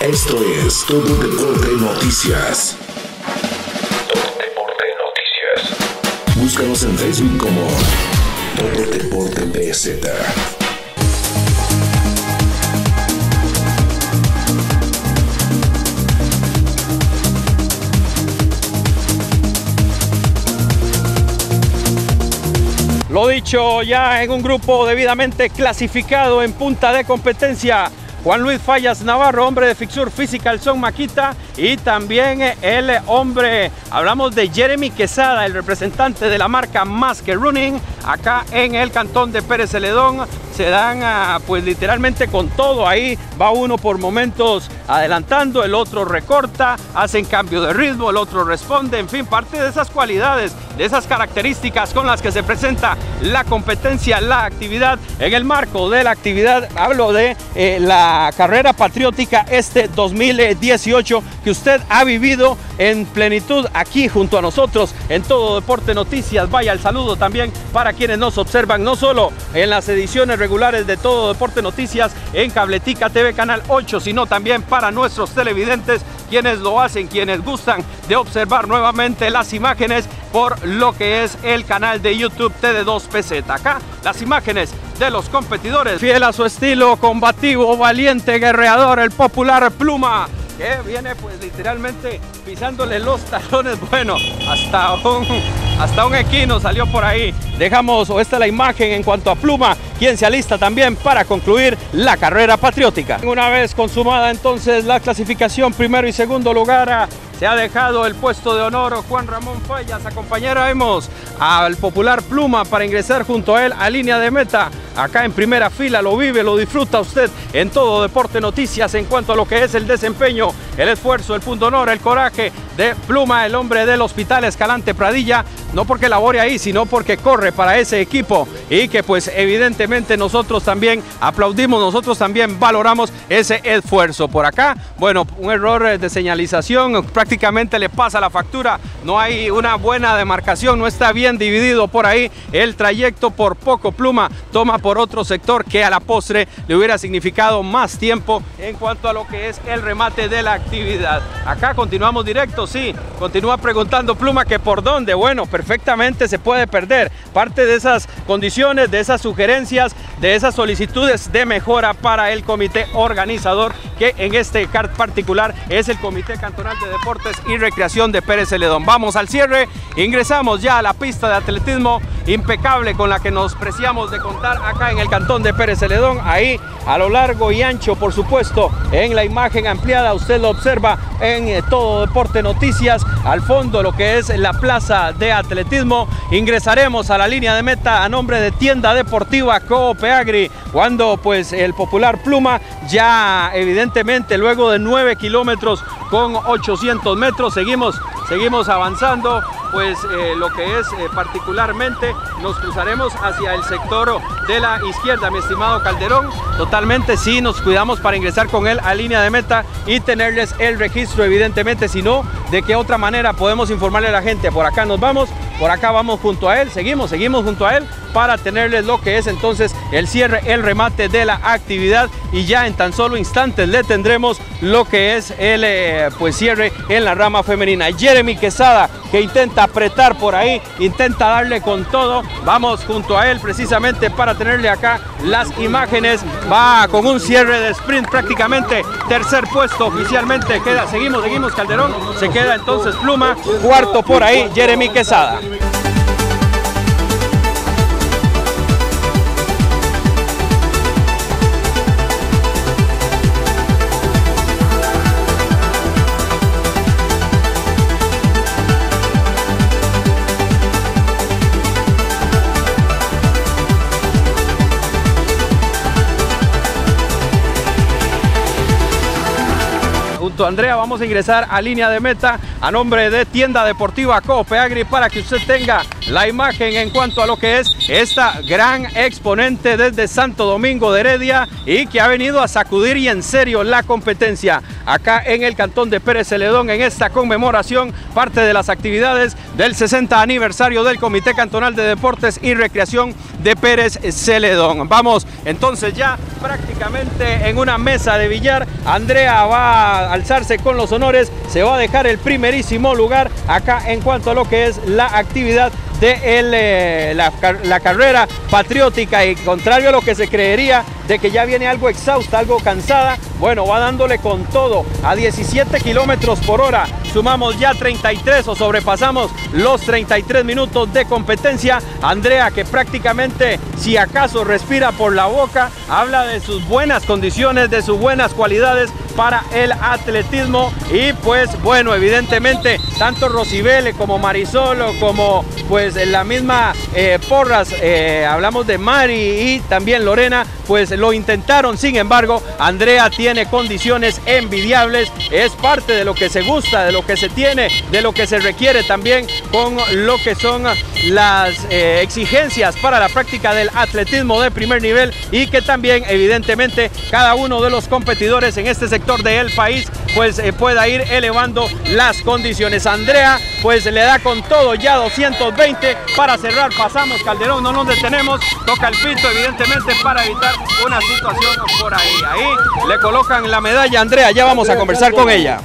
Esto es Todo Deporte Noticias. Todo Deporte Noticias. Búscanos en Facebook como Todo Deporte BZ. Lo dicho, ya en un grupo debidamente clasificado en punta de competencia. Juan Luis Fallas Navarro, hombre de Fixur Physical Son Maquita y también el hombre, hablamos de Jeremy Quesada, el representante de la marca Más que Running, acá en el cantón de Pérez Celedón. Se dan ah, pues literalmente con todo ahí, va uno por momentos adelantando, el otro recorta, hacen cambio de ritmo, el otro responde, en fin, parte de esas cualidades, de esas características con las que se presenta la competencia, la actividad. En el marco de la actividad hablo de eh, la carrera patriótica este 2018 que usted ha vivido en plenitud aquí junto a nosotros en Todo Deporte Noticias. Vaya el saludo también para quienes nos observan, no solo en las ediciones regulares de Todo Deporte Noticias en Cabletica TV Canal 8, sino también para nuestros televidentes, quienes lo hacen, quienes gustan de observar nuevamente las imágenes por lo que es el canal de YouTube TD2PZ. Acá las imágenes de los competidores. Fiel a su estilo combativo, valiente, guerreador, el popular Pluma que viene pues literalmente pisándole los talones. Bueno, hasta un, hasta un equino salió por ahí. Dejamos, o esta es la imagen en cuanto a Pluma, quien se alista también para concluir la carrera patriótica. Una vez consumada entonces la clasificación primero y segundo lugar, se ha dejado el puesto de honor Juan Ramón Fallas. Acompañaremos al popular Pluma para ingresar junto a él a línea de meta. Acá en primera fila lo vive, lo disfruta usted en todo Deporte Noticias en cuanto a lo que es el desempeño, el esfuerzo, el punto honor, el coraje de Pluma, el hombre del Hospital Escalante Pradilla. No porque labore ahí, sino porque corre para ese equipo y que pues evidentemente nosotros también aplaudimos, nosotros también valoramos ese esfuerzo. Por acá, bueno, un error de señalización, prácticamente le pasa la factura, no hay una buena demarcación, no está bien dividido por ahí el trayecto, por poco Pluma toma por otro sector que a la postre le hubiera significado más tiempo en cuanto a lo que es el remate de la actividad. Acá continuamos directo, sí, continúa preguntando Pluma que por dónde, bueno, perfectamente se puede perder. Parte de esas condiciones, de esas sugerencias, de esas solicitudes de mejora para el comité organizador, que en este CART particular es el Comité Cantonal de Deportes y Recreación de Pérez Celedón. Vamos al cierre, ingresamos ya a la pista de atletismo impecable con la que nos preciamos de contar acá en el cantón de Pérez Celedón. Ahí a lo largo y ancho, por supuesto, en la imagen ampliada, usted lo observa en eh, todo Deporte Noticias, al fondo lo que es la plaza de atletismo. Ingresaremos a la línea de meta a nombre de Tienda Deportiva Coopeagri, cuando pues el popular Pluma ya evidentemente luego de 9 kilómetros con 800 metros seguimos, seguimos avanzando pues eh, lo que es eh, particularmente nos cruzaremos hacia el sector de la izquierda, mi estimado Calderón. Totalmente sí, nos cuidamos para ingresar con él a línea de meta y tenerles el registro, evidentemente, si no, de qué otra manera podemos informarle a la gente. Por acá nos vamos, por acá vamos junto a él, seguimos, seguimos junto a él para tenerles lo que es entonces el cierre, el remate de la actividad y ya en tan solo instantes le tendremos lo que es el eh, pues cierre en la rama femenina. Jeremy Quesada que intenta apretar por ahí, intenta darle con todo. Vamos junto a él precisamente para tenerle acá las imágenes. Va con un cierre de sprint prácticamente tercer puesto oficialmente. Queda, seguimos, seguimos Calderón. Se queda entonces Pluma, cuarto por ahí Jeremy Quesada. Andrea vamos a ingresar a línea de meta a nombre de Tienda Deportiva Copeagri para que usted tenga la imagen en cuanto a lo que es esta gran exponente desde Santo Domingo de Heredia y que ha venido a sacudir y en serio la competencia acá en el cantón de Pérez Celedón en esta conmemoración, parte de las actividades del 60 aniversario del Comité Cantonal de Deportes y Recreación de Pérez Celedón. Vamos entonces ya prácticamente en una mesa de billar. Andrea va a alzarse con los honores, se va a dejar el lugar acá en cuanto a lo que es la actividad de eh, la, carrera patriótica y contrario a lo que se creería de que ya viene algo exhausta, algo cansada, bueno, va dándole con todo a 17 kilómetros por hora. Sumamos ya 33 o sobrepasamos los 33 minutos de competencia. Andrea que prácticamente si acaso respira por la boca, habla de sus buenas condiciones, de sus buenas cualidades para el atletismo y pues bueno, evidentemente tanto Rosibele como Marisolo como pues la misma eh, Porras, eh, hablamos de Mari y también Lorena, pues lo intentaron, sin embargo, Andrea tiene condiciones envidiables, es parte de lo que se gusta, de lo que se tiene, de lo que se requiere también con lo que son las eh, exigencias para la práctica del atletismo de primer nivel y que también evidentemente cada uno de los competidores en este sector del país pues eh, pueda ir elevando las condiciones. Andrea pues le da con todo ya 220 para cerrar, pasamos Calderón, no nos detenemos, toca el pito evidentemente para evitar una situación por ahí. Ahí le colocan la medalla Andrea, ya vamos a conversar con ella.